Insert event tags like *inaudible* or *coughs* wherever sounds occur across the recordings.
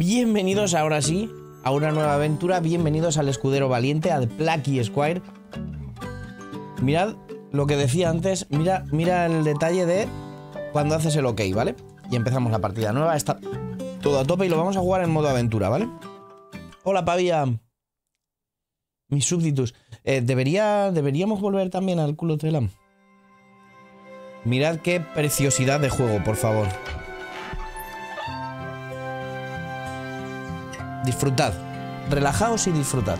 Bienvenidos ahora sí a una nueva aventura. Bienvenidos al escudero valiente, al Plucky Squire. Mirad lo que decía antes. Mira, mira el detalle de cuando haces el ok, ¿vale? Y empezamos la partida nueva. Está todo a tope y lo vamos a jugar en modo aventura, ¿vale? Hola, Pavia. Mis súbditos. Eh, debería, deberíamos volver también al culo Telam. Mirad qué preciosidad de juego, por favor. Disfrutad. Relajaos y disfrutad.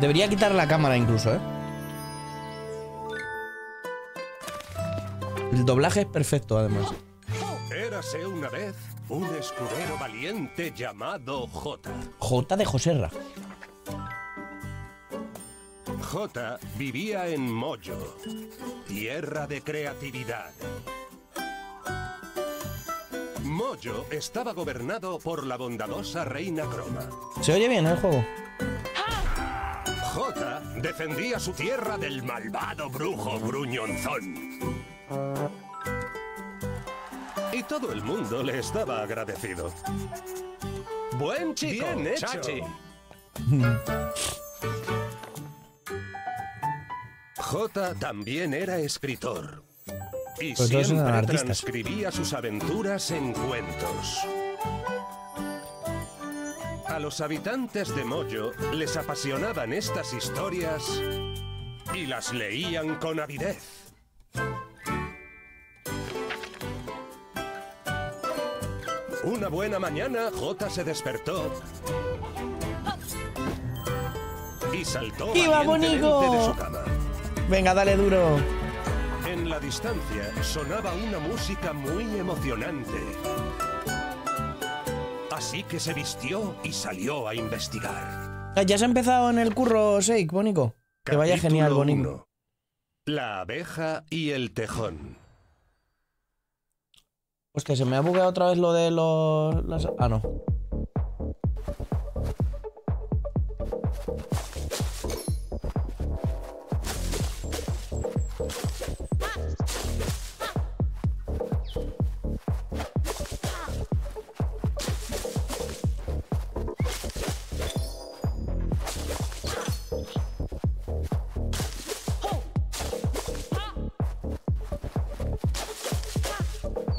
Debería quitar la cámara incluso, ¿eh? El doblaje es perfecto, además. Érase una vez un escudero valiente llamado J. J de Joserra. J vivía en Moyo, tierra de creatividad. Moyo estaba gobernado por la bondadosa reina Croma. ¿Se oye bien el juego? J defendía su tierra del malvado brujo Gruñonzón. Y todo el mundo le estaba agradecido. Buen chico, Bien hecho. Chachi. J también era escritor. Y Pues todos eran siempre artistas. transcribía sus aventuras en cuentos. A los habitantes de Moyo les apasionaban estas historias y las leían con avidez. Una buena mañana, J se despertó y saltó ¡Viva, valientemente Bonico! de su cama. Venga, dale duro. En la distancia sonaba una música muy emocionante. Así que se vistió y salió a investigar. Ah, Ya se ha empezado en el curro, Seik, Bonico. Que vaya genial, Bonico. uno. La abeja y el tejón. Hostia, se me ha bugueado otra vez lo de los... las- Ah, no.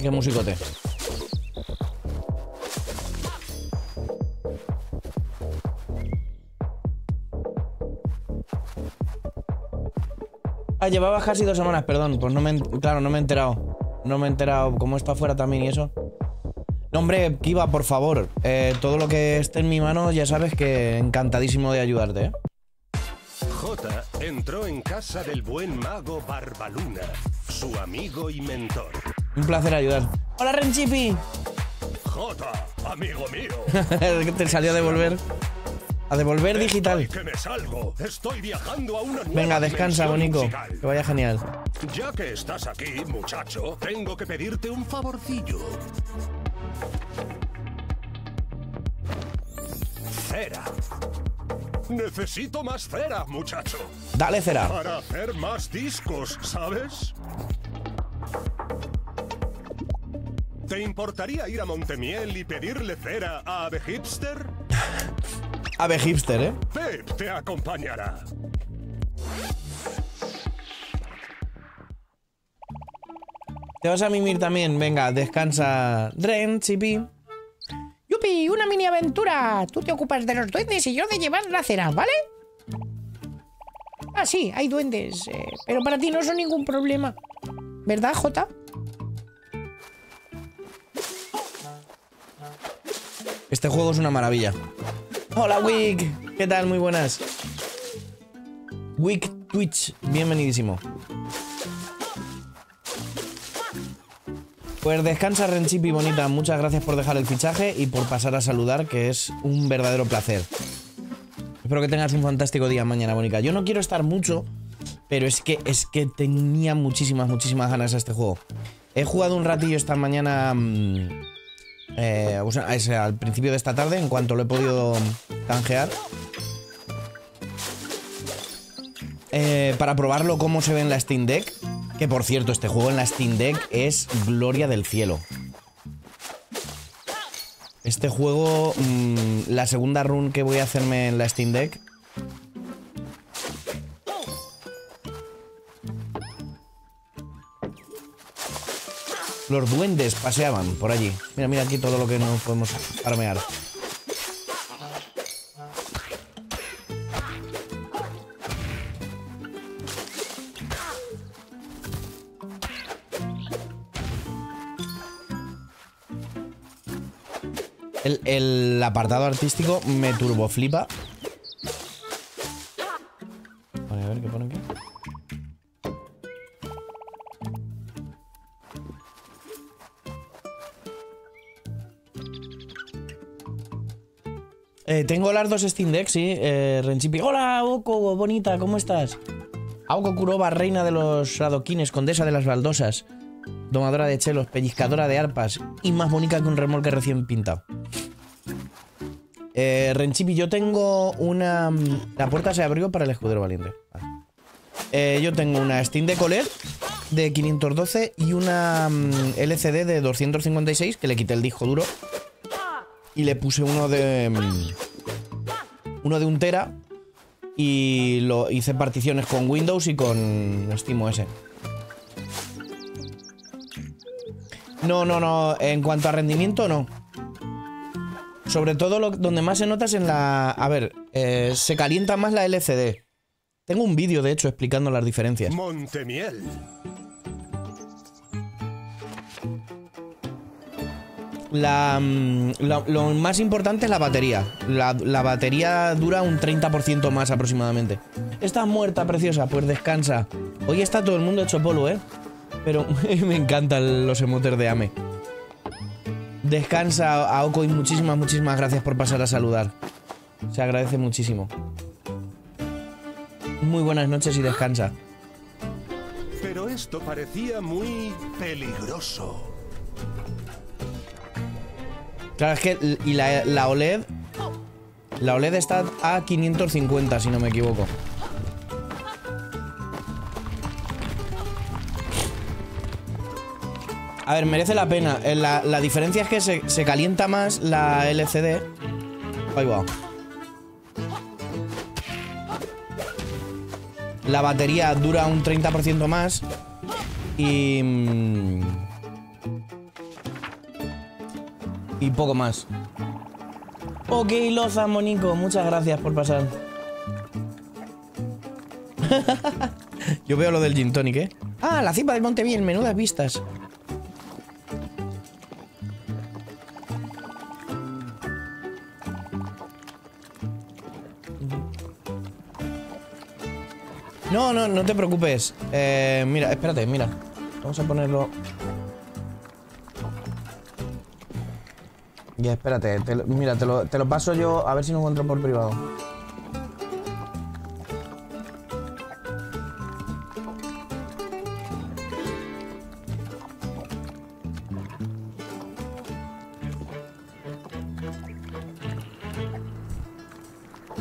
Qué musicote. Ah, llevaba casi dos semanas, perdón. Pues no me, claro, no me he enterado. No me he enterado. Como está afuera también y eso. No, hombre, Kiva, por favor. eh, todo lo que esté en mi mano, ya sabes que encantadísimo de ayudarte, ¿eh? J entró en casa del buen mago Barbaluna, su amigo y mentor. Un placer ayudar. ¡Hola, Renchipi! J, amigo mío. *laughs* te salió a devolver. A devolver digital. Estoy que me salgo. Estoy viajando a una nueva Venga, descansa, Bonico. musical. Que vaya genial. Ya que estás aquí, muchacho, tengo que pedirte un favorcillo. Cera. Necesito más cera, muchacho. Dale, Cera. Para hacer más discos, ¿sabes? ¿Te importaría ir a Montemiel y pedirle cera a Ave Hipster? *laughs* Ave hipster, ¿eh? Pep te acompañará. Te vas a mimir también. Venga, descansa. Ren, Chipi. ¡Yupi! ¡Una mini aventura! Tú te ocupas de los duendes y yo de llevar la cera, ¿vale? Ah, sí, hay duendes. eh, pero para ti no son ningún problema. ¿Verdad, Jota? Este juego es una maravilla. Hola, Wick. ¿Qué tal? Muy buenas. Wick Twitch, bienvenidísimo. Pues descansa, Renchipi bonita. Muchas gracias por dejar el fichaje y por pasar a saludar, que es un verdadero placer. Espero que tengas un fantástico día mañana, Mónica. Yo no quiero estar mucho, pero es que es que tenía muchísimas, muchísimas ganas a este juego. He jugado un ratillo esta mañana. mm, eh, al principio de esta tarde, en cuanto lo he podido canjear. Eh, para probarlo cómo se ve en la Steam Deck. Que por cierto, este juego en la Steam Deck es gloria del cielo. Este juego, mm, la segunda run que voy a hacerme en la Steam Deck. Los duendes paseaban por allí. Mira, mira aquí todo lo que nos podemos armear. El, el apartado artístico me turboflipa. Eh, tengo las dos Steam Deck, sí. Eh, Renchipi. Hola, Oko, bonita, ¿cómo estás? Aoko Kuroba, reina de los adoquines, condesa de las baldosas, domadora de chelos, pellizcadora de arpas y más bonita que un remolque recién pintado. Eh, Renchipi, yo tengo una... La puerta se abrió para el escudero valiente. Eh, yo tengo una Steam Deck OLED de 512 y una mm, LCD de 256 que le quité el disco duro y le puse uno de mm, uno de un tera y lo hice particiones con Windows y con SteamOS. No, no, no. En cuanto a rendimiento, no. Sobre todo donde más se nota es en la... A ver, eh, se calienta más la LCD. Tengo un vídeo, de hecho, explicando las diferencias. Montemiel. La, mm, lo, más importante es la batería. La, batería dura un 30% más aproximadamente. Estás muerta, preciosa, pues descansa. Hoy está todo el mundo hecho polvo, ¿eh? Pero *laughs* me encantan los emotes de Ame. Descansa, Aoko, y muchísimas, muchísimas gracias por pasar a saludar. Se agradece muchísimo. Muy buenas noches y descansa. Pero esto parecía muy peligroso. Claro, es que y la, la OLED. La OLED está a 550, si no me equivoco. A ver, merece la pena. Eh, La, la diferencia es que se, se calienta más la LCD. Ahí va. La batería dura un 30% más. Y. Y poco más. Ok, Loza, Monico, muchas gracias por pasar. *laughs* Yo veo lo del gin tonic, ¿eh? Ah, la cipa del Monte Bien, menudas vistas. No, no, no te preocupes. Eh, mira, espérate, mira. Vamos a ponerlo. Ya, espérate. mira, te lo, paso yo a ver si lo encuentro por privado.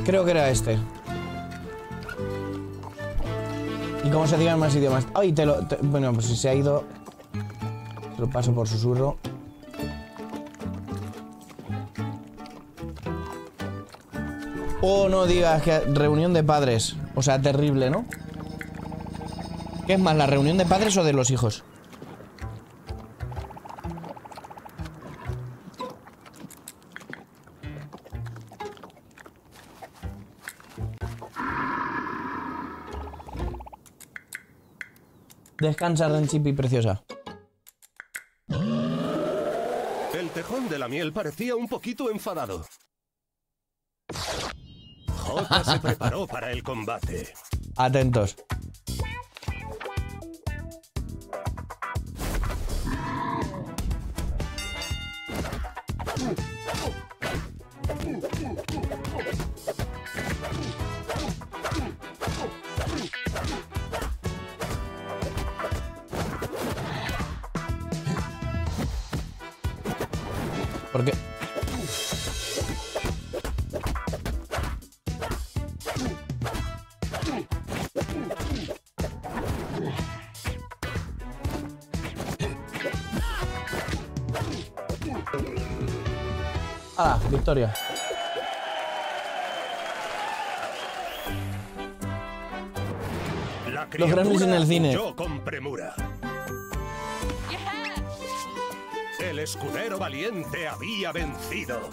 Creo que era este. Y como se diga en más idiomas. Ay, te lo. bueno, pues si se ha ido. Te lo paso por susurro. Oh, no digas que reunión de padres. O sea, terrible, ¿no? ¿Qué es más, la reunión de padres o de los hijos? Descansa, Renchipi preciosa. El tejón de la miel parecía un poquito enfadado. Jota se preparó para el combate. Atentos. La Los Gremlins en el cine. Yo con premura. El escudero valiente había vencido.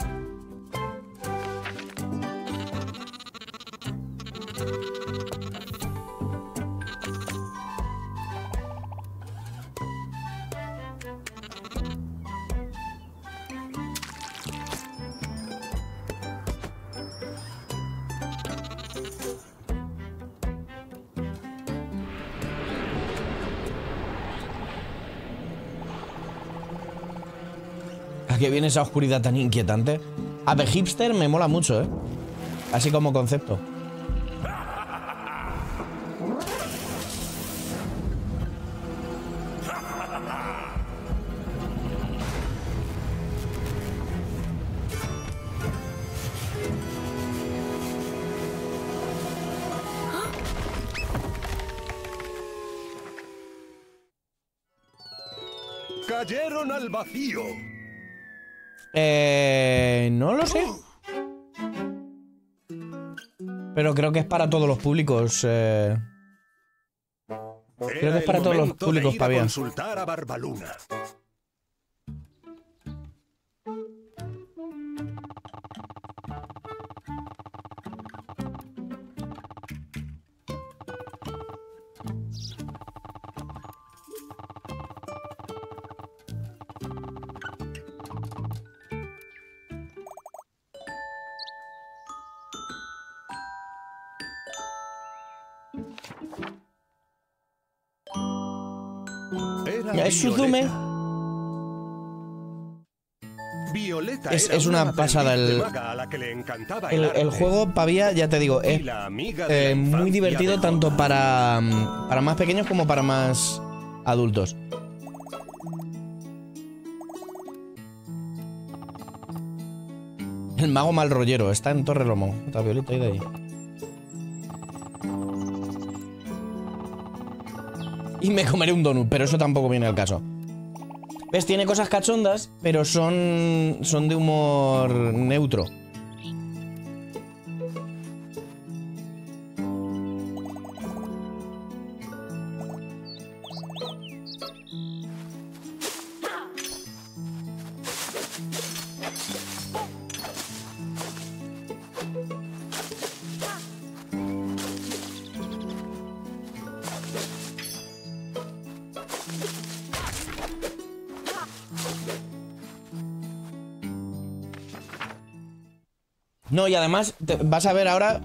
¿A qué viene esa oscuridad tan inquietante? A The Hipster me mola mucho, ¿eh? Así como concepto. Vacío. Eh, no lo sé. Pero creo que es para todos los públicos. eh. Era que es para todos los públicos, de ir a Fabián. consultar a Barbaluna. Es- es una pasada el- El, juego Pavía, ya te digo, es eh, muy divertido tanto para, mm, para más pequeños como para más adultos. El mago mal rollero está en Torre Lomo. Otra violeta y de ahí. Y me comeré un donut, pero eso tampoco viene al caso. ¿Ves? Tiene cosas cachondas, pero son, son de humor neutro. No, y además vas a ver ahora.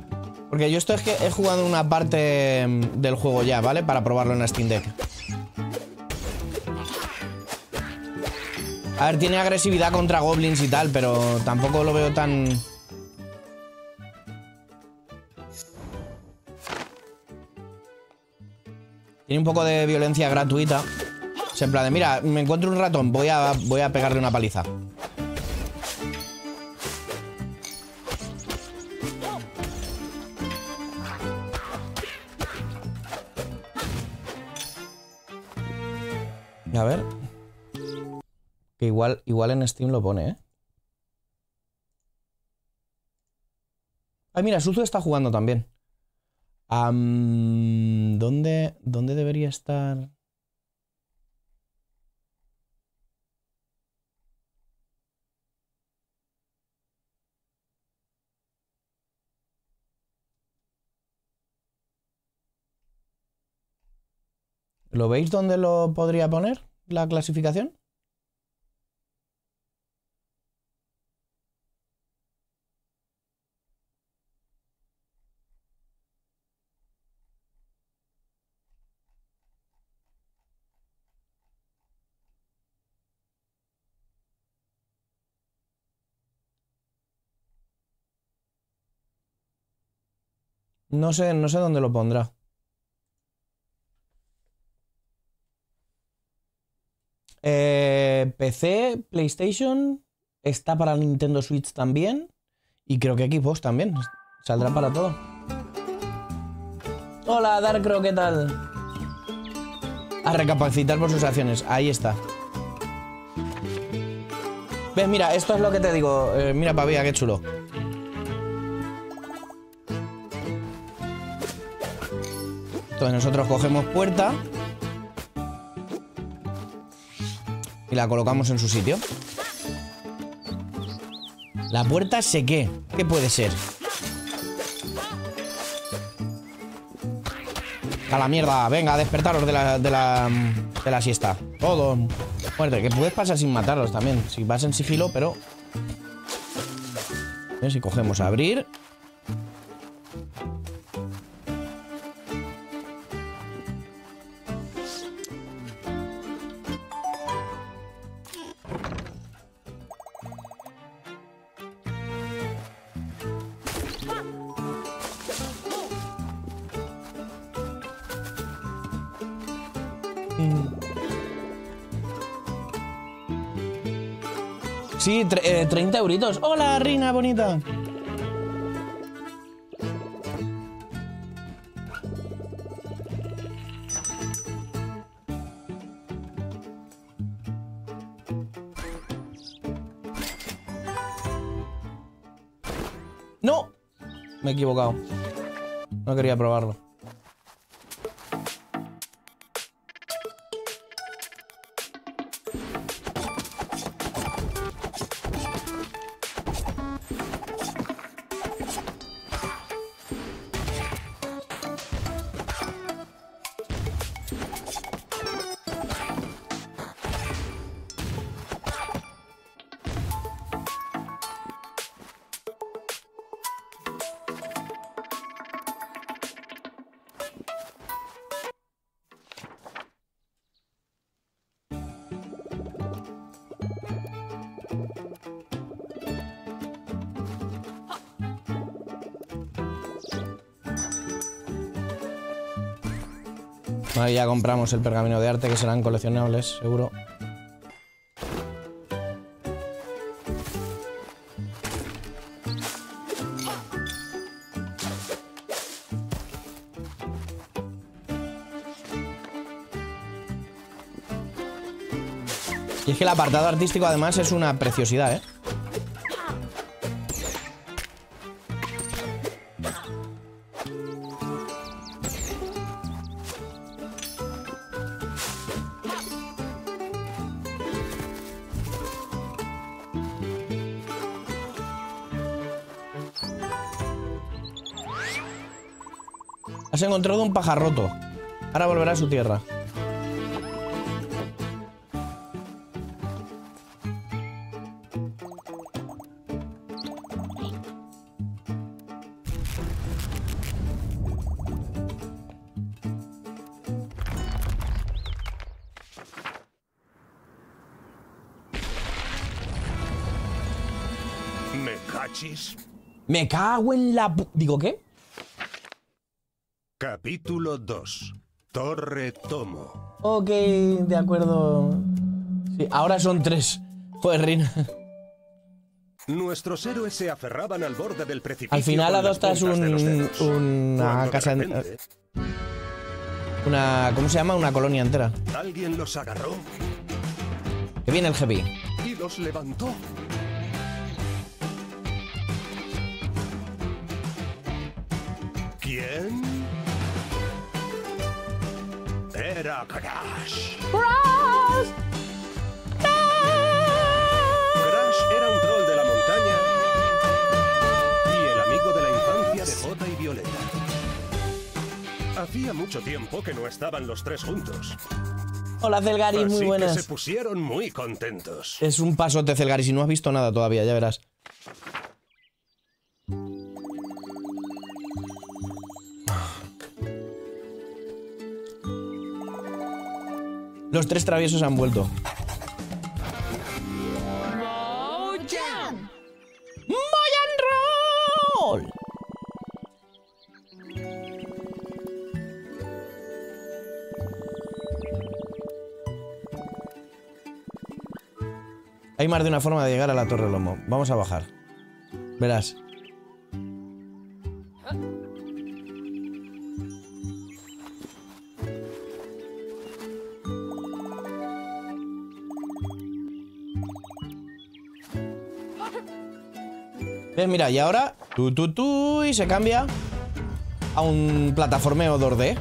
Porque yo esto es que he jugado una parte mm, del juego ya, ¿vale? Para probarlo en Steam Deck. A ver, tiene agresividad contra goblins y tal, pero tampoco lo veo tan. Tiene un poco de violencia gratuita. Es en plan de, mira, me encuentro un ratón, voy a, voy a pegarle una paliza. Igual, igual en Steam lo pone, ¿eh? Ay, mira, Suzu está jugando también. Am, ¿dónde, ¿Dónde debería estar? ¿Lo veis dónde lo podría poner? ¿La clasificación? No sé, no sé dónde lo pondrá. Eh, PC, PlayStation, está para Nintendo Switch también. Y creo que Xbox también. Saldrá para todo. Hola, Darkro, ¿qué tal? A recapacitar por sus acciones. Ahí está. ¿Ves? Mira, esto es lo que te digo. Eh, mira, pavía, qué chulo. Entonces nosotros cogemos puerta y la colocamos en su sitio. La puerta se qué. ¿Qué puede ser? A la mierda, venga, despertaros de la, de la, de la siesta. Todo. Muerte, que puedes pasar sin matarlos también. Si vas en sigilo, pero... Si cogemos abrir. Sí, eh, 30 euritos. Hola, Rina bonita. No, me he equivocado. No quería probarlo. Ahí ya compramos el pergamino de arte que serán coleccionables, seguro. Y es que el apartado artístico además es una preciosidad, ¿eh? Has encontrado un pajarroto. Ahora volverá a su tierra. ¿Me cachis? Me cago en la... Digo, ¿qué? Capítulo 2. Torre Tomo. Ok, de acuerdo. Sí, ahora son tres. Joder, Rina. Nuestros héroes se aferraban al borde del precipicio. Al final adoptas de un, dedos. una de casa... en- repente, Una... ¿Cómo se llama? Una colonia entera. Alguien los agarró Que viene el heavy. y los levantó. Era Crash. Crash era un troll de la montaña y el amigo de la infancia de Jota y Violeta. Hacía mucho tiempo que no estaban los tres juntos. Hola, Celgaris, muy que buenas. se pusieron muy contentos. Es un pasote, Celgaris, y no has visto nada todavía, ya verás. Los tres traviesos han vuelto. Hay más de una forma de llegar a la Torre Lomo. Vamos a bajar. Verás. ¿Ves? Mira, y ahora... Tu, tu, tu, y se cambia a un plataformeo 2D.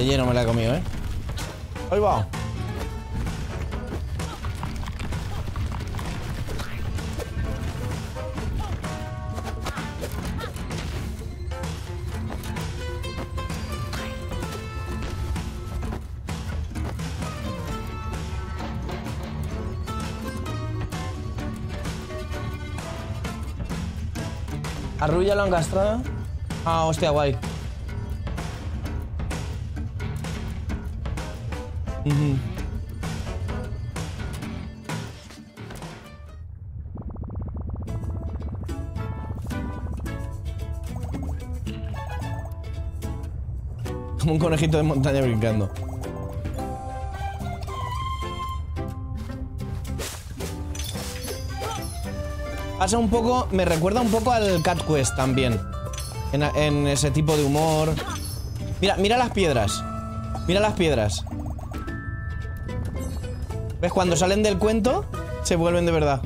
De lleno me la he comido, ¿eh? Ahí va. ¿Arrulla lo han castrado? Ah, hostia, guay. Como un conejito de montaña brincando. Pasa un poco, me recuerda un poco al Cat Quest también. En, en ese tipo de humor. Mira, mira las piedras. Mira las piedras. ¿Ves? Cuando salen del cuento, se vuelven de verdad.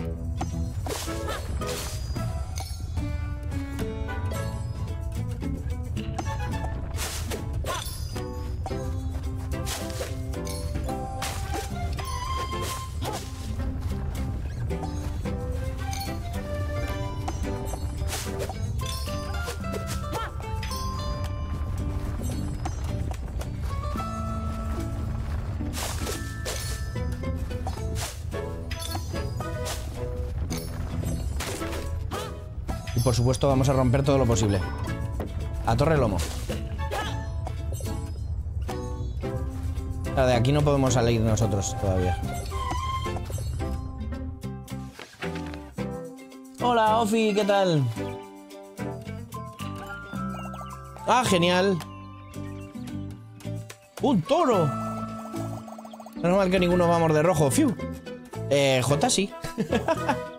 Supuesto vamos a romper todo lo posible. A torre lomo. De aquí no podemos salir nosotros todavía. Hola, Ofi, ¿qué tal? Ah, genial. ¡Un toro! Menos mal que ninguno va a morder rojo. ¡Fiu! Eh, J sí. *laughs*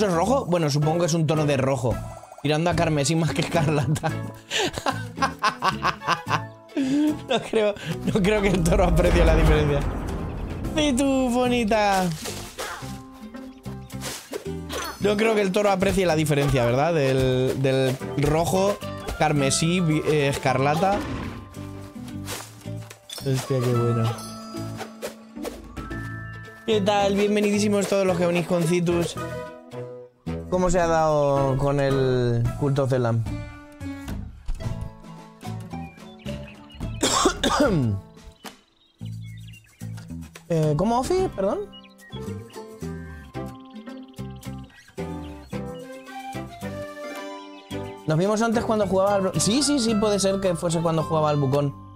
¿Eso es rojo? Bueno, supongo que es un tono de rojo. Tirando a carmesí más que escarlata. *laughs* No creo, no creo que el toro aprecie la diferencia. ¡Y tú, bonita! No creo que el toro aprecie la diferencia, ¿verdad? Del, rojo, carmesí, eh, escarlata. Hostia, qué bueno. ¿Qué tal? Bienvenidísimos todos los que venís con Citus. ¿Cómo se ha dado con el culto Zelam? *coughs* eh, ¿Cómo, Ofi? Perdón. Nos vimos antes cuando jugaba al... Sí, sí, sí, puede ser que fuese cuando jugaba al bucón.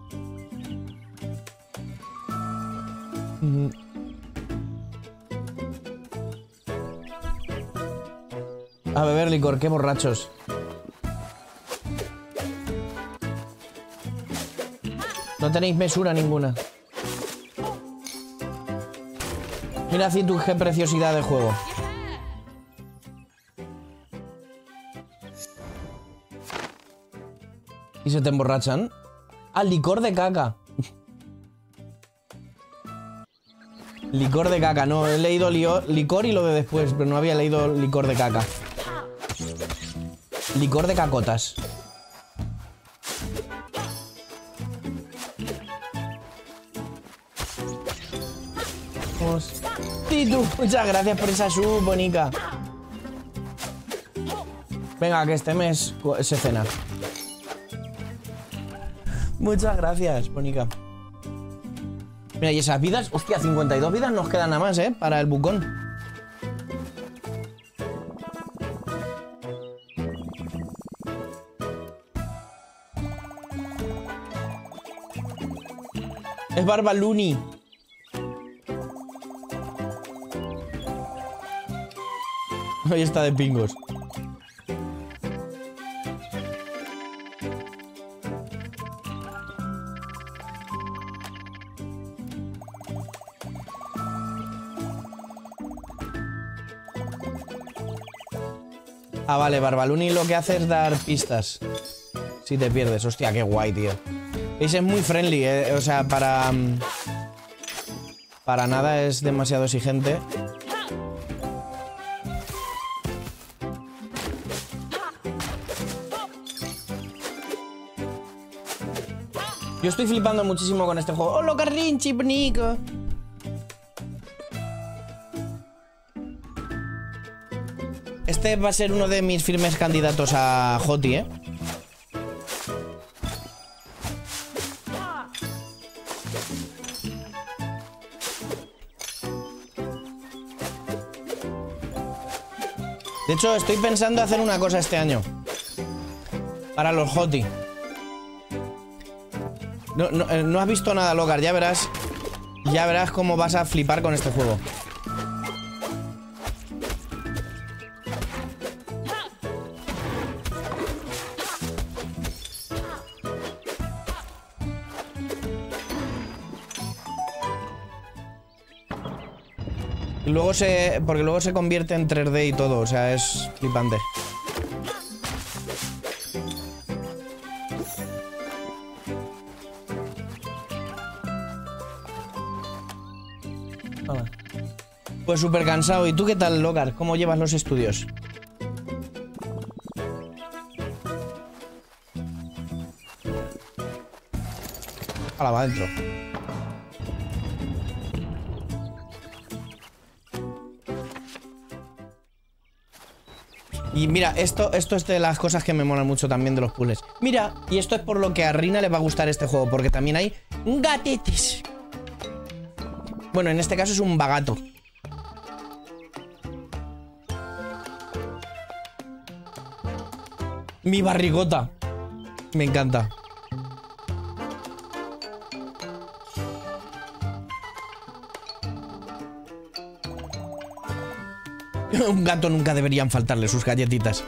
Licor, qué borrachos. No tenéis mesura ninguna. Mira, Citus, qué preciosidad de juego. ¿Y se te emborrachan? Ah, licor de caca. licor de caca, no, he leído licor y lo de después, pero no había leído licor de caca. Licor de cacotas. Titu, muchas gracias por esa sub, bonica. Venga, que este mes se cena. Muchas gracias, bonica. Mira, y esas vidas, hostia, 52 vidas nos quedan nada más, ¿eh? Para el bucón. Es Barbaluni. Hoy está de pingos. Ah, vale, Barbaluni lo que hace es dar pistas. Si te pierdes. Hostia, qué guay, tío. Ese es muy friendly, eh, o sea, para... mm, Para nada es demasiado exigente. Yo estoy flipando muchísimo con este juego. ¡Hola, Carrinchi, Nico! Este va a ser uno de mis firmes candidatos a Joti, ¿eh? De hecho, estoy pensando hacer una cosa este año. Para los no, eh, no has visto nada, Logar. Ya verás. Ya verás cómo vas a flipar con este juego. Luego se. Porque luego se convierte en 3D y todo. O sea, es flipante. Hola. Pues súper cansado. ¿Y tú qué tal, Logar? ¿Cómo llevas los estudios? Hala, va adentro. Y mira, esto, esto es de las cosas que me molan mucho también de los puzzles. Mira, y esto es por lo que a Rina le va a gustar este juego, porque también hay gatetes. Bueno, en este caso es un bagato. Mi barrigota. Me encanta. *laughs* un gato nunca deberían faltarle sus galletitas.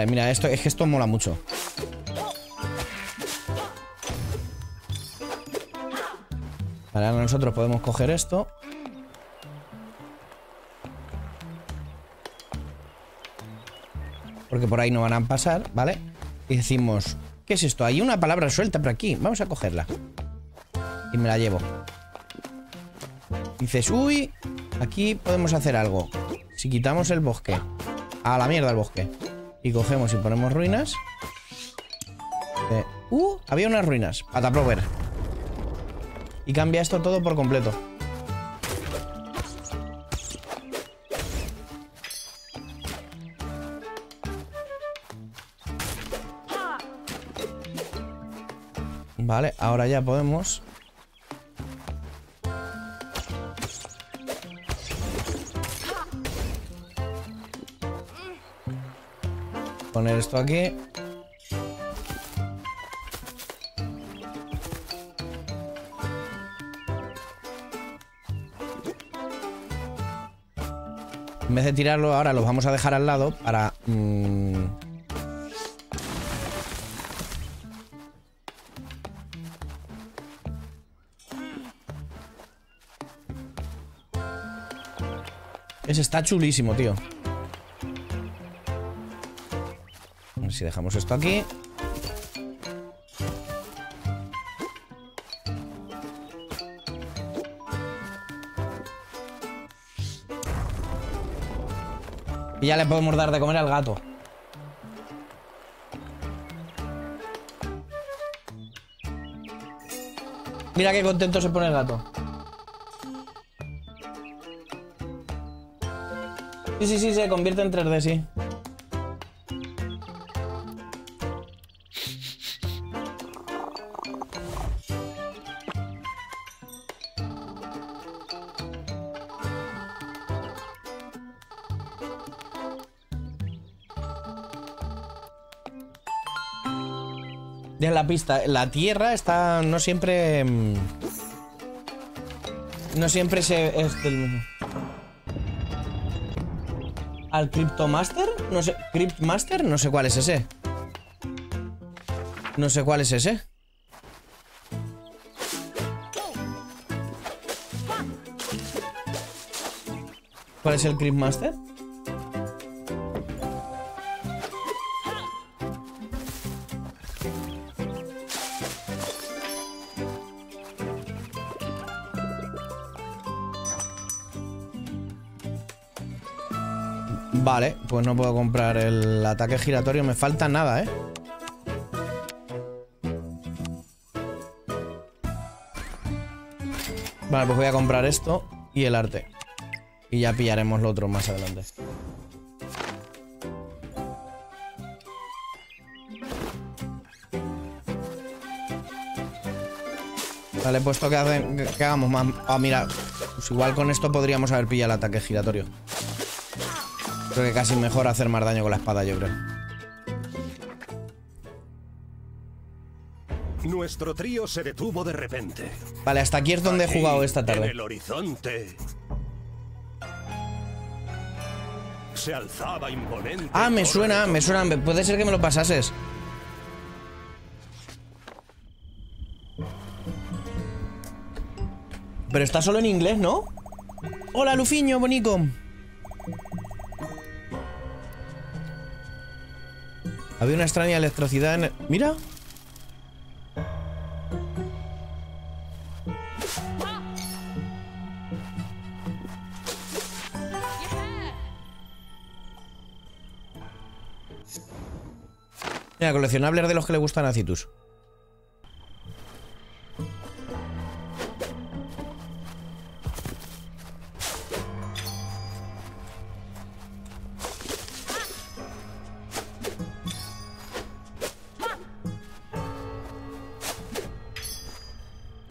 Vale, mira, esto es que esto mola mucho. Vale, ahora nosotros podemos coger esto. Porque por ahí no van a pasar, ¿vale? Y decimos, ¿qué es esto? Hay una palabra suelta por aquí. Vamos a cogerla. Y me la llevo. Dices, uy, aquí podemos hacer algo. Si quitamos el bosque. A la mierda el bosque. Y cogemos y ponemos ruinas. Eh, uh, había unas ruinas. Pataprover. Y cambia esto todo por completo. Vale, ahora ya podemos esto aquí En vez de tirarlo ahora, los vamos a dejar al lado para... mm, Ese está chulísimo, tío. Si dejamos esto aquí. Y ya le podemos dar de comer al gato. Mira qué contento se pone el gato. Sí, sí, sí, se convierte en 3D, sí. La pista, la Tierra está no siempre mm, no siempre se es del mismo. ¿Al Cryptomaster? No sé. ¿Cryptmaster? No sé cuál es ese. No sé cuál es ese. ¿Cuál es el Cryptmaster? Pues no puedo comprar el ataque giratorio. Me falta nada, ¿eh? Vale, pues voy a comprar esto y el arte. Y ya pillaremos lo otro más adelante. Vale, he puesto que, hacen- que hagamos más... Ah, mira. Pues igual con esto podríamos haber pillado el ataque giratorio. Creo que casi mejor hacer más daño con la espada, yo creo. Nuestro trío se detuvo de repente. Vale, hasta aquí es donde he jugado esta En tarde. el horizonte. Se alzaba imponente. Ah, me suena, me suena. Puede ser que me lo pasases. Pero está solo en inglés, ¿no? Hola, Lufiño, bonico. Había una extraña electricidad en el... Mira. Mira, coleccionables de los que le gustan a Citus.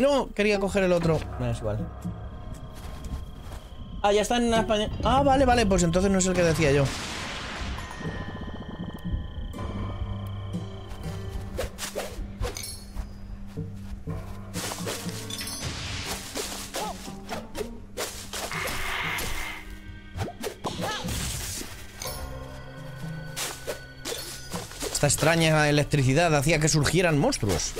No, quería coger el otro. Me es igual. Ah, ya está en España. Ah, vale, vale, pues entonces no es el que decía yo. Esta extraña electricidad hacía que surgieran monstruos.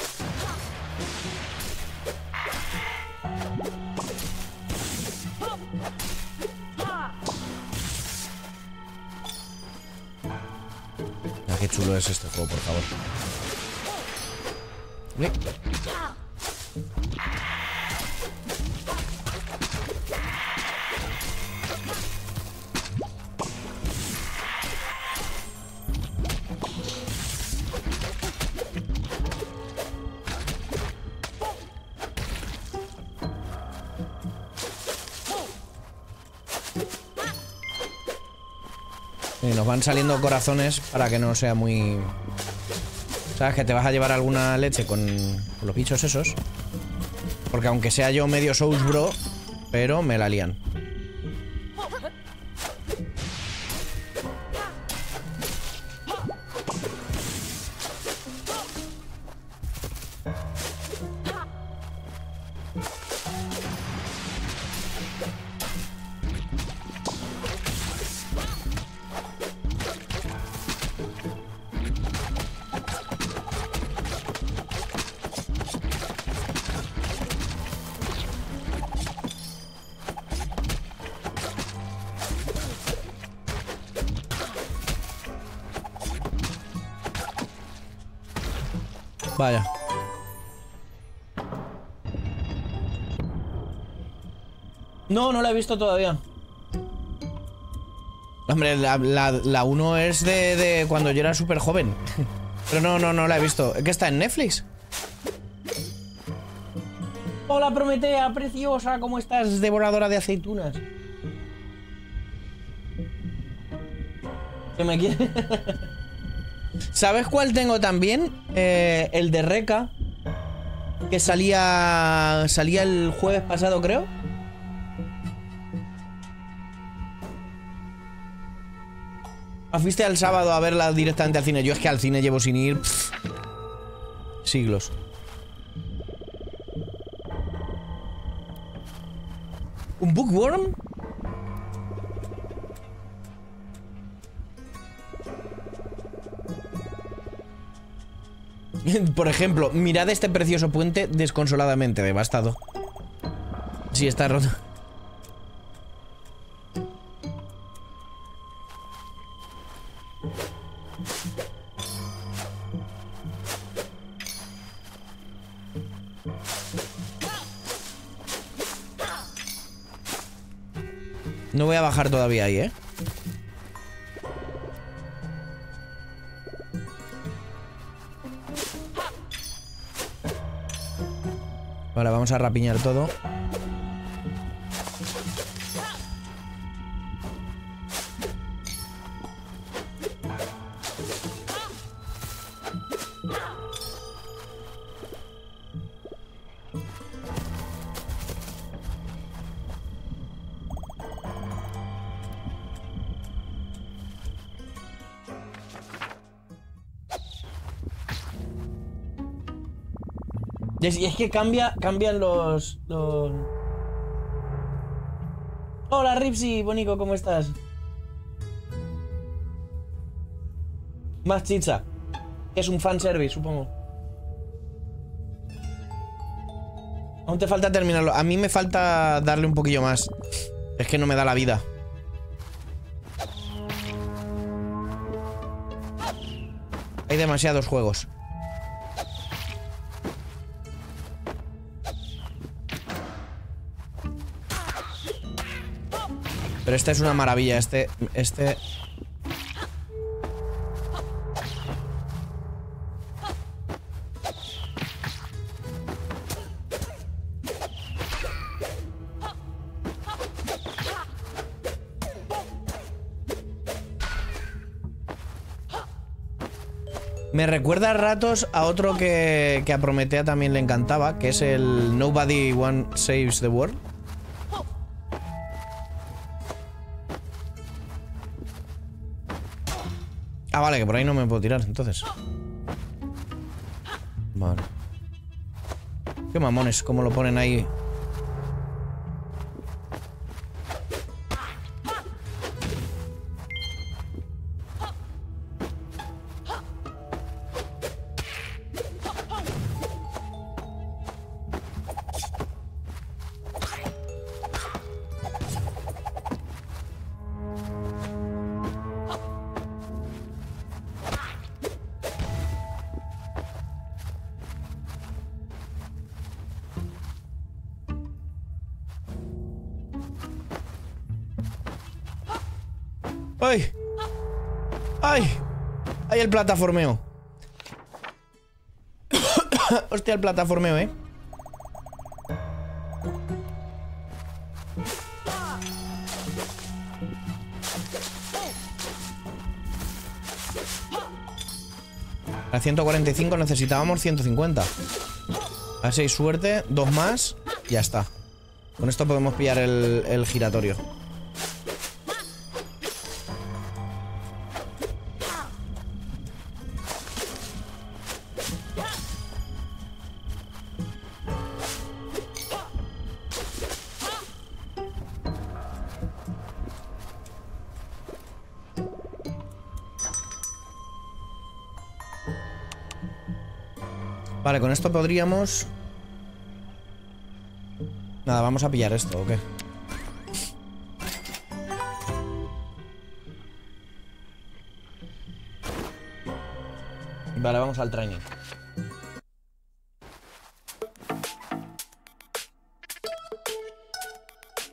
Por favor. Y nos van saliendo corazones para que no sea muy... ¿Sabes? Que te vas a llevar alguna leche con, los bichos esos. Porque aunque sea yo medio Souls Bro, pero me la lían. No, no la he visto todavía. Hombre, la, la, la 1 es de, de cuando yo era súper joven. Pero no, no, no la he visto. ¿Qué está en Netflix? Hola Prometea, preciosa, ¿cómo estás? Devoradora de aceitunas. ¿Qué me quiere? *laughs* ¿Sabes cuál tengo también? Eh, el de Reca. Que salía. Salía el jueves pasado, creo. Fuiste al sábado a verla directamente al cine. Yo es que al cine llevo sin ir. siglos. ¿Un bookworm? *laughs* Por ejemplo, mirad este precioso puente desconsoladamente devastado. Sí, está roto. No voy a bajar todavía ahí, ¿eh? Vale, vamos a rapiñar todo. Y es, que cambia, cambian los, los... Hola Ripsy, Bonico, ¿cómo estás? Más chicha. Es un fanservice, supongo. Aún te falta terminarlo. A mí me falta darle un poquillo más. Es que no me da la vida. Hay demasiados juegos. Pero este es una maravilla, este... Este... Me recuerda a ratos a otro que, que a Prometea también le encantaba, que es el Nobody One Saves the World. Ah, vale, que por ahí no me puedo tirar, entonces. Vale. Qué mamones, cómo lo ponen ahí. Plataformeo! *coughs* Hostia, el plataformeo, ¿eh? A 145 necesitábamos 150. A ver si hay suerte. Dos más. Ya está. Con esto podemos pillar el, el giratorio. Vale, con esto podríamos... Nada, vamos a pillar esto, ¿o qué? Vale, vamos al training.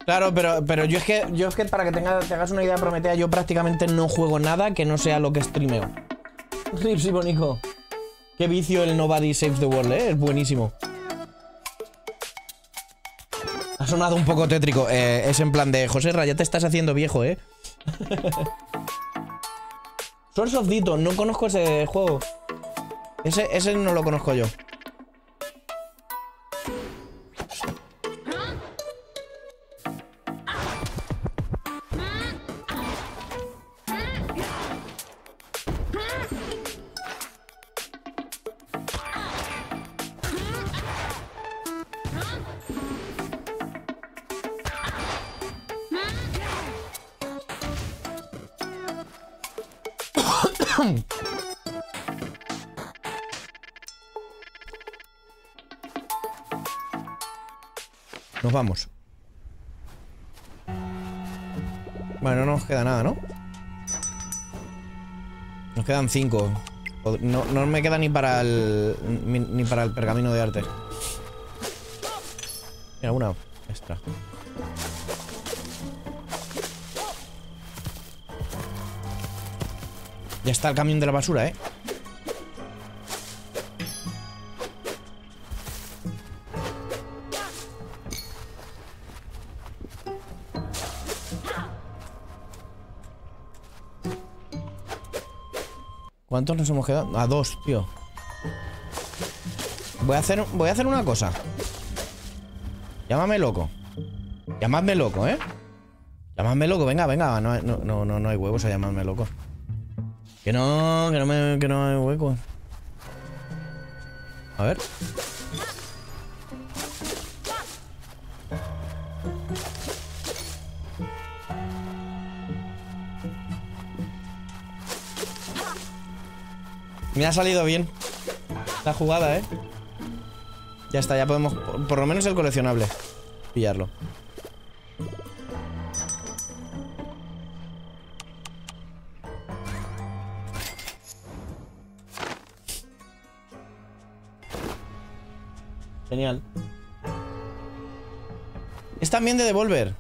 Claro, pero, pero yo es que yo es que para que tenga, te hagas una idea prometida, yo prácticamente no juego nada que no sea lo que streameo. *laughs* Ripsy Bonico. Qué vicio el Nobody Saves the World, ¿eh? Es buenísimo. Ha sonado un poco tétrico. Eh, es en plan de, José Ra, ya te estás haciendo viejo, ¿eh? *laughs* Source of Dito, no conozco ese juego. Ese, ese no lo conozco yo. Vamos. Bueno, no nos queda nada, ¿no? Nos quedan cinco. No, no me queda ni para el. Ni, ni para el pergamino de arte. Mira, una extra. Ya está el camión de la basura, ¿eh? ¿Cuántos nos hemos quedado? A dos, tío. Voy a hacer, voy a hacer una cosa. Llámame loco. Llamadme loco, ¿eh? Llamadme loco, venga, venga. No, no, no, no, hay huevos a llamarme loco. Que no, que no, me, que no hay hueco. A ver. Me ha salido bien. La jugada, ¿eh? Ya está, ya podemos... Por, lo menos el coleccionable. Pillarlo. Genial. Es también de Devolver.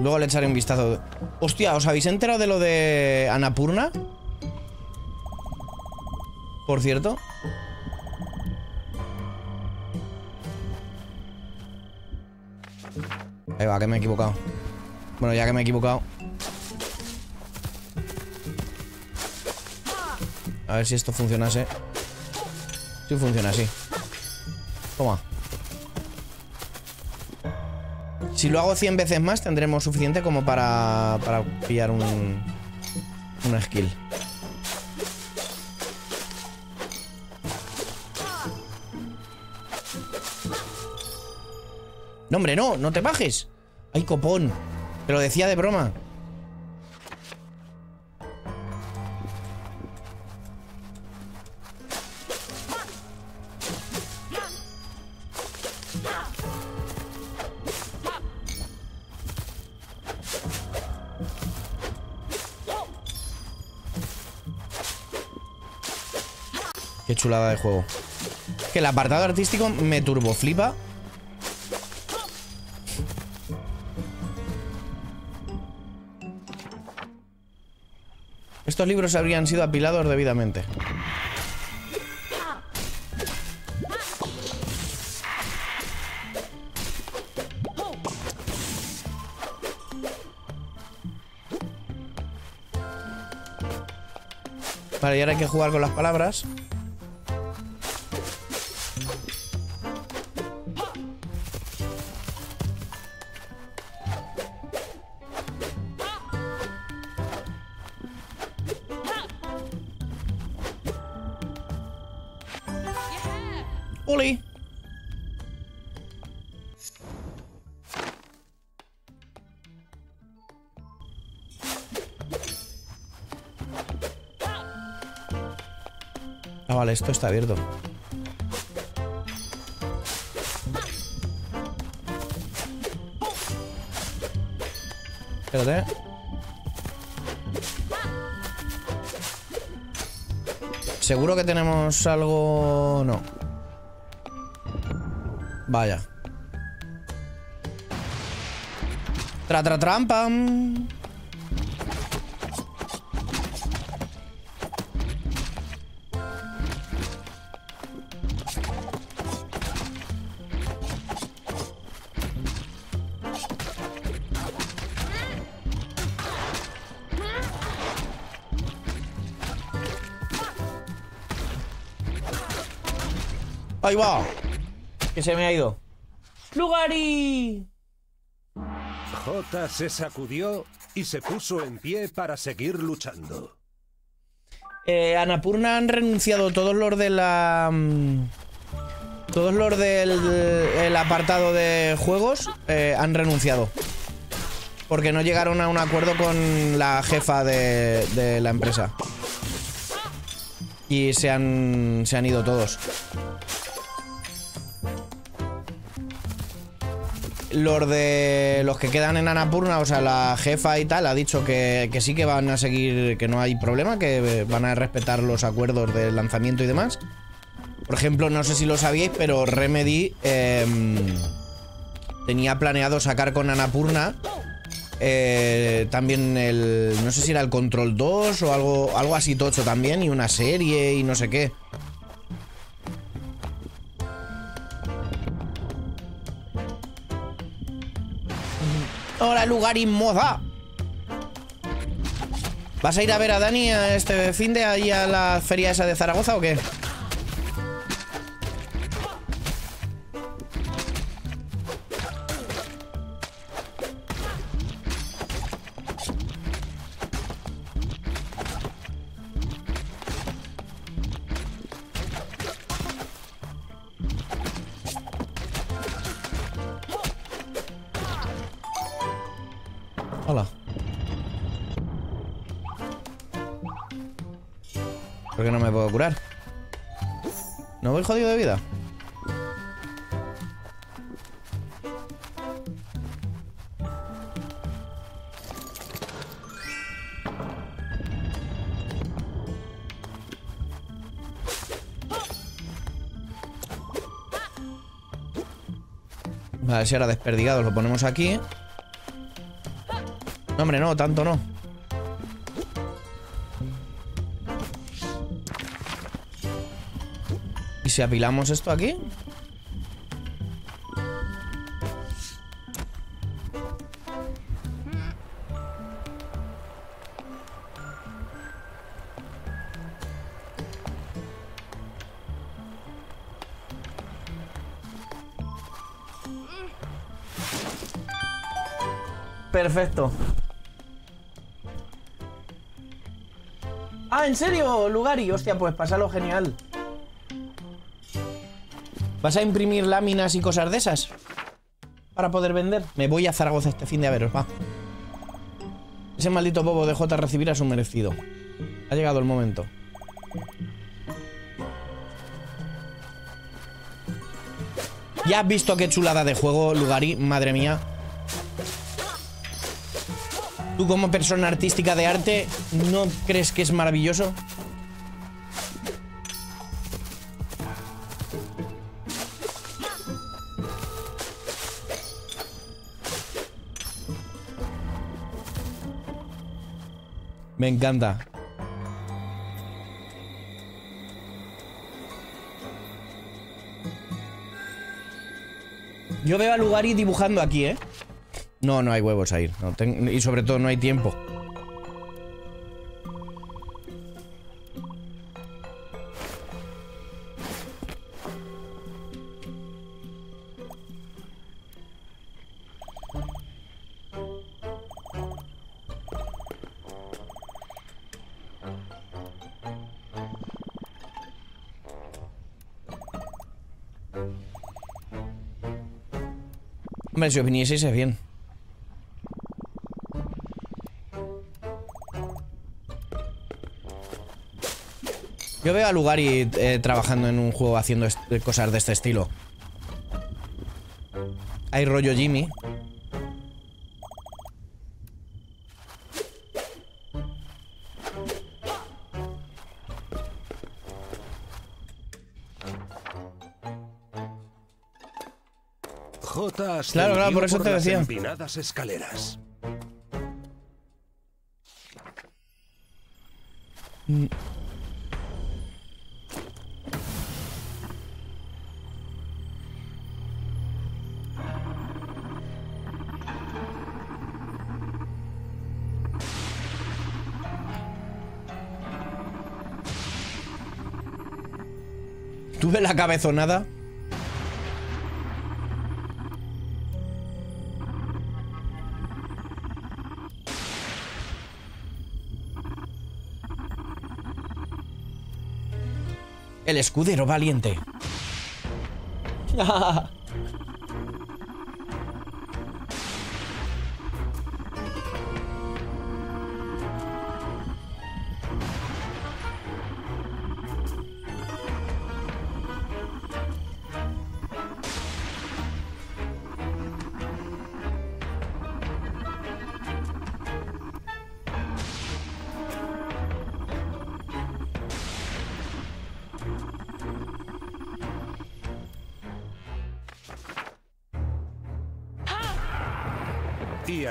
Luego le echaré un vistazo. Hostia, ¿os habéis enterado de lo de Anapurna? Por cierto. Ahí va, que me he equivocado. Bueno, ya que me he equivocado. A ver si esto funcionase. Sí funciona así. Toma. Si lo hago 100 veces más, tendremos suficiente como para, para pillar un, una skill. Hombre, no, no te bajes. Ay, copón. Te lo decía de broma. Qué chulada de juego. Que el apartado artístico me turbo Estos libros habrían sido apilados debidamente. Vale, y ahora hay que jugar con las palabras. ¡Oli! Ah, vale, esto está abierto. Espérate. Seguro que tenemos algo... No. Vaya. Tra, tra, trampa. Ahí va. Que se me ha ido. ¡Lugari! J se sacudió y se puso en pie para seguir luchando. Eh, Anapurna han renunciado todos los de la. mm, Todos los del el apartado de juegos eh, han renunciado. Porque no llegaron a un acuerdo con la jefa de, de la empresa. Y se han, se han ido todos. Los de los que quedan en Anapurna, o sea, la jefa y tal, ha dicho que, que sí que van a seguir, que no hay problema, que van a respetar los acuerdos de lanzamiento y demás. Por ejemplo, no sé si lo sabíais, pero Remedy em, tenía planeado sacar con Anapurna eh, también el. No sé si era el Control 2 o algo, algo así tocho también, y una serie y no sé qué. Hola, lugar moza. ¿Vas a ir a ver a Dani a este fin de ahí a la feria esa de Zaragoza o qué? ¿No voy jodido de vida? Vale, si ahora desperdigados lo ponemos aquí. No, hombre, no, tanto no. Si apilamos esto aquí? Perfecto. Ah, ¿en serio, Lugari? Hostia, pues pásalo genial. ¿Vas a imprimir láminas y cosas de esas? Para poder vender. Me voy a Zaragoza este fin de a veros, va. Ese maldito bobo de J recibirá su merecido. Ha llegado el momento. ¿Ya has visto qué chulada de juego, Lugari? Madre mía. ¿Tú como persona artística de arte no crees que es maravilloso? Me encanta. Yo veo a Lugari dibujando aquí, ¿eh? No, no hay huevos a ir. Y sobre todo no hay tiempo. Si os vinieseis es bien. Yo veo a Lugari eh, trabajando en un juego haciendo cosas de este estilo. Hay rollo Jimmy. Ascendió Claro, claro, por eso te las decía. empinadas escaleras. Tuve la cabezonada. El escudero valiente. *laughs*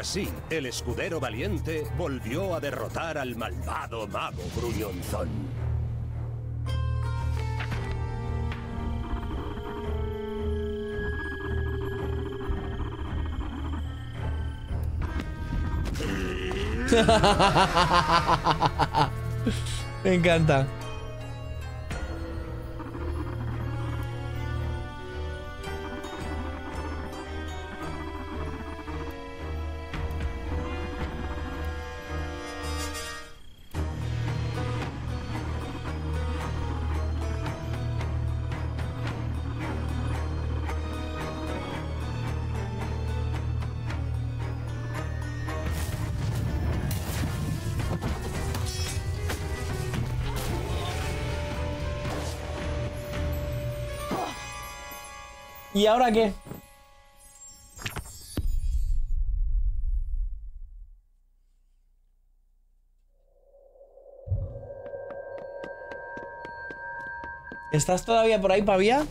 así, el escudero valiente volvió a derrotar al malvado mago gruñonzón. *laughs* Me encanta. Ahora qué? ¿Estás todavía por ahí, Pavía?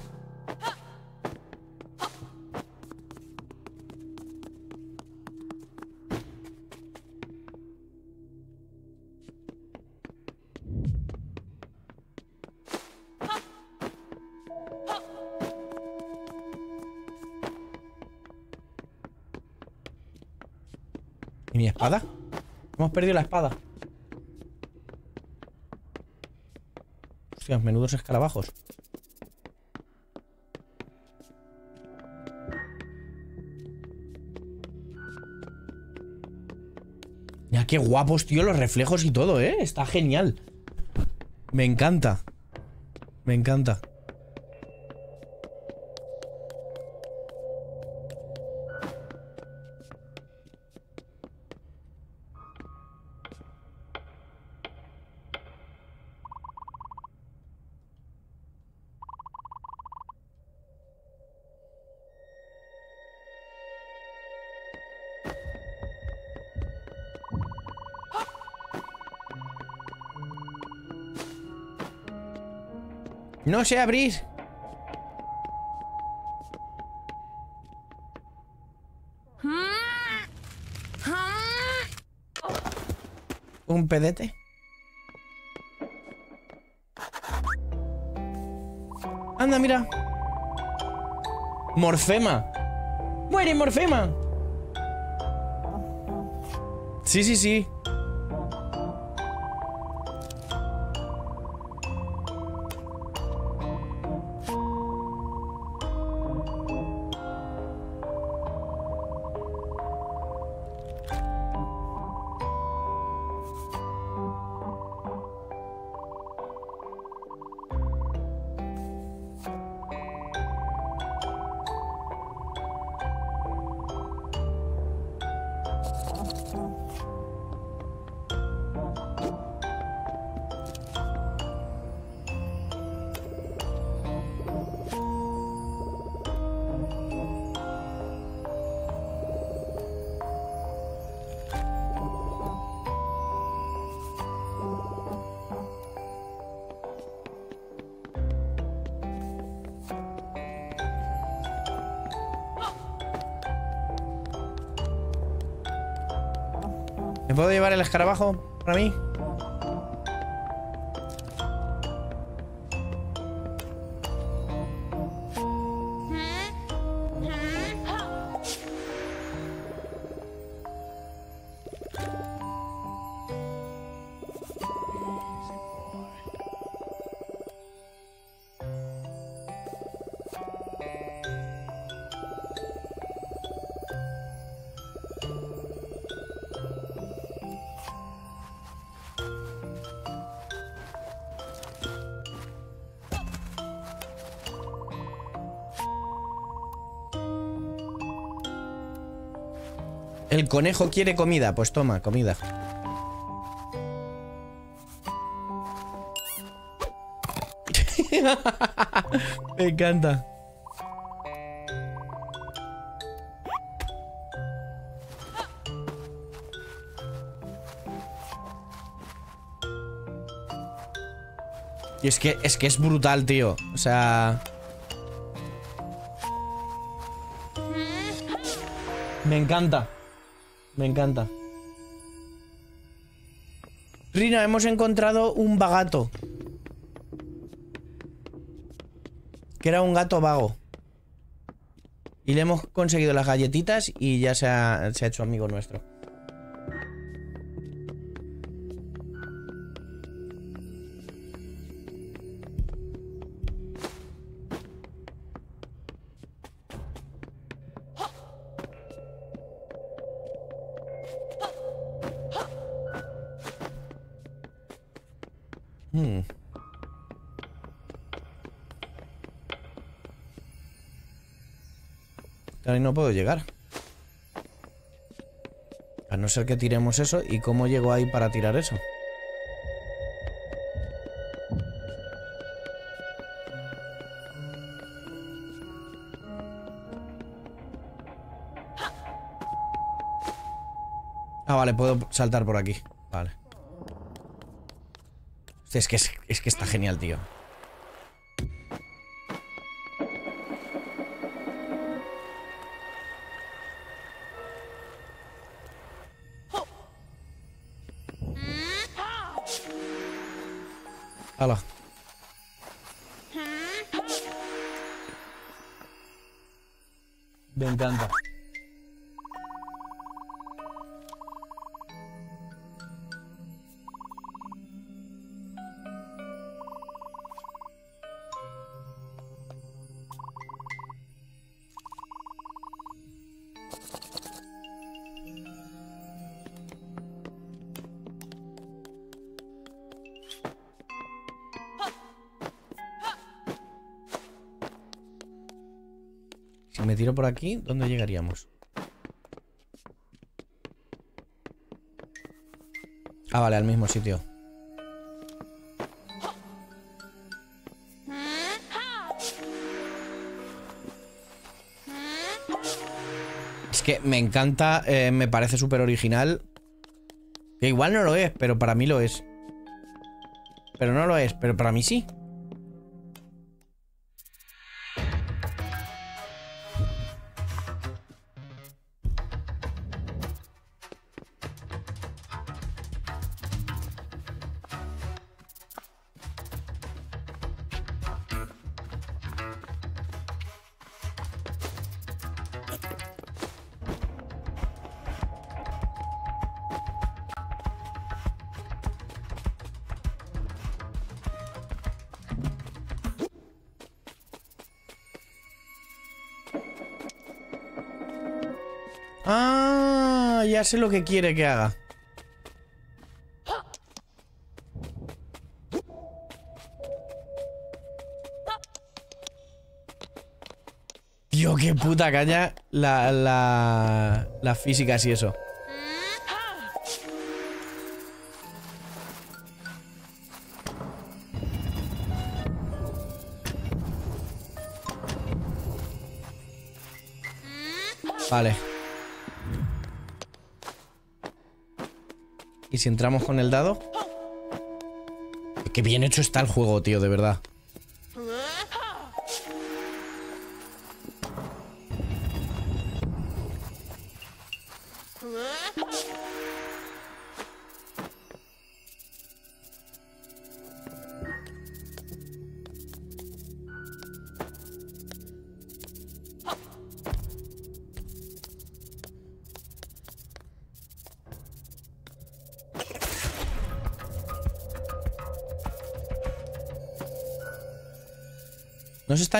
¿Y mi espada? Hemos perdido la espada. Hostia, menudos escarabajos. Ya qué guapos, tío, los reflejos y todo, ¿eh? Está genial. Me encanta. Me encanta. No sé abrir. Un pedete. Anda, mira. Morfema. ¡Muere, Morfema! Sí, sí, sí. ¿Me puedo llevar el escarabajo para mí? Conejo quiere comida. Pues toma, comida. *laughs* Me encanta. Y es que es que es brutal, tío. O sea, me encanta. Me encanta. Rina, hemos encontrado un vagato. Que era un gato vago. Y le hemos conseguido las galletitas y ya se ha, se ha hecho amigo nuestro. Ahí no puedo llegar. A no ser que tiremos eso. ¿Y cómo llego ahí para tirar eso? Ah, vale, puedo saltar por aquí. Vale. Es que, es, es que está genial, tío. Aquí, ¿dónde llegaríamos? Ah, vale, al mismo sitio. Es que me encanta, eh, me parece súper original. Que igual no lo es, pero para mí lo es. Pero no lo es, pero para mí sí. Ah, ya sé lo que quiere que haga. Tío, qué puta caña la, la, las físicas y eso. Vale. ¿Y si entramos con el dado? Qué bien hecho está el juego, tío, de verdad.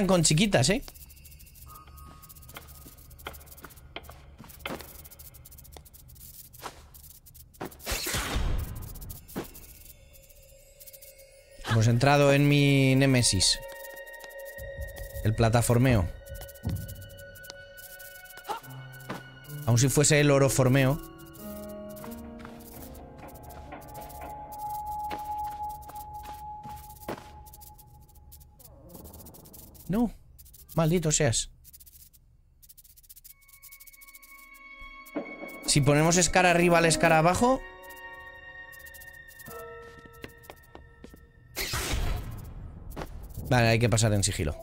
Con chiquitas, ¿eh? Hemos entrado en mi némesis. El plataformeo. Aun si fuese el oroformeo. Maldito seas. Si ponemos escara arriba al escara abajo... Vale, hay que pasar en sigilo.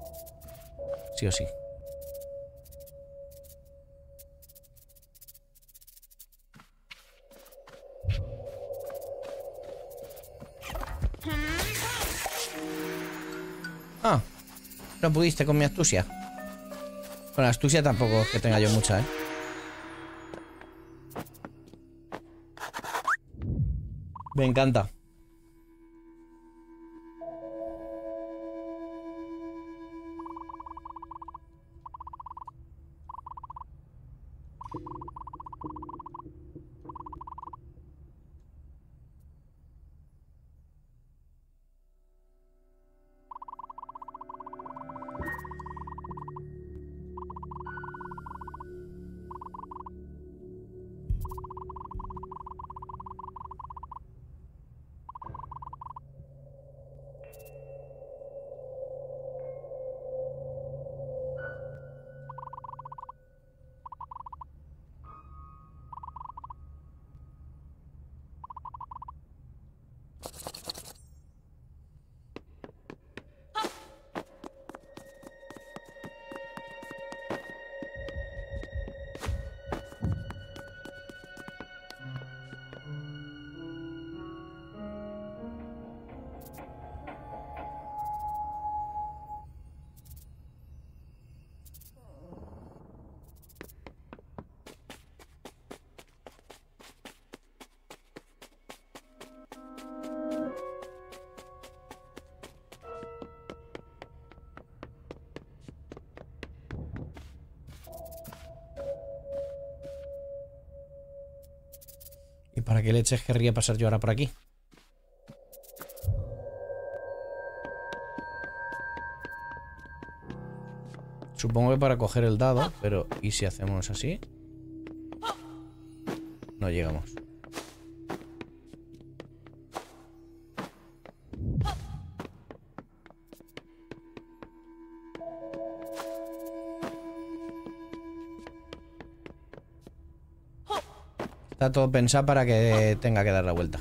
Sí o sí. No pudiste con mi astucia. Con la astucia tampoco es que tenga yo mucha, ¿eh? Me encanta. Qué leches querría pasar yo ahora por aquí? Supongo que para coger el dado, pero ¿y si hacemos así? No llegamos. Está todo pensado para que tenga que dar la vuelta.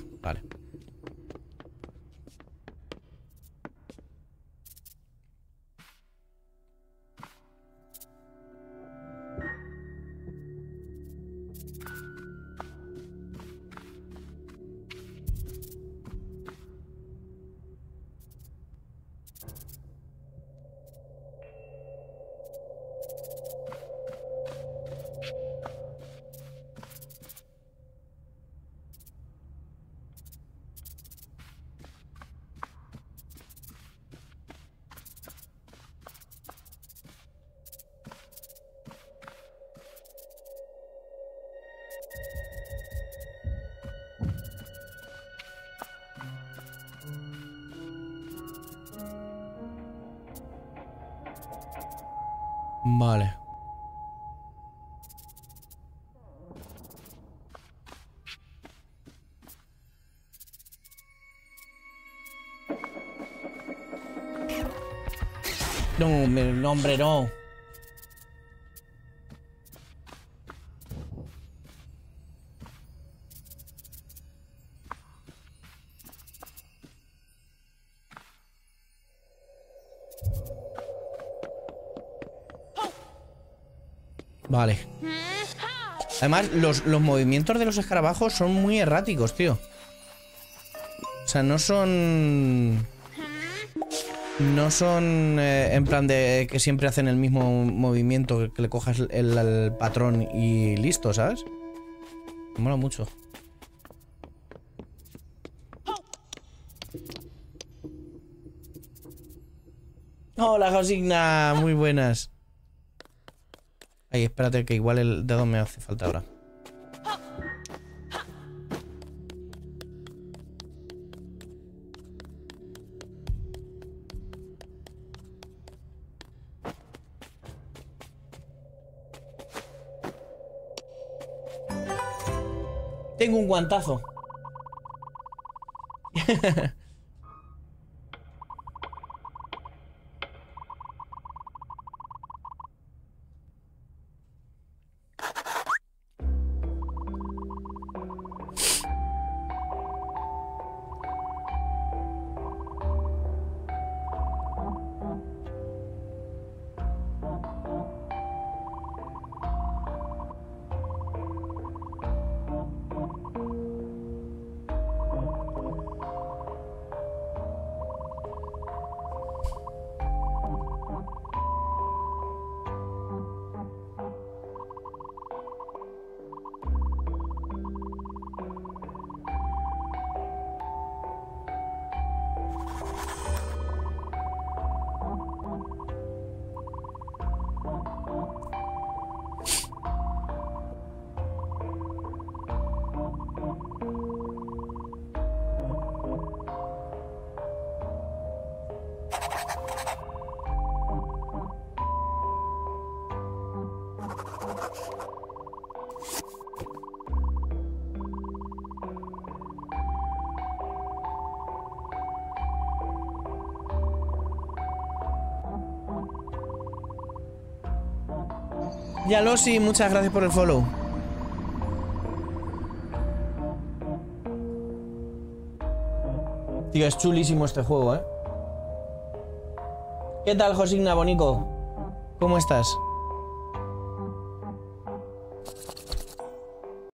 Hombre, no. Vale. Además, los, los movimientos de los escarabajos son muy erráticos, tío. O sea, no son... No son eh, en plan de que siempre hacen el mismo movimiento, que, le cojas el, el patrón y listo, ¿sabes? Me mola mucho. Hola, Josigna. Muy buenas. Ay, espérate que igual el dedo me hace falta ahora. Un guantazo. *laughs* Yalosi, muchas gracias por el follow. Tío, es chulísimo este juego, ¿eh? ¿Qué tal, Josigna Bonico? ¿Cómo estás?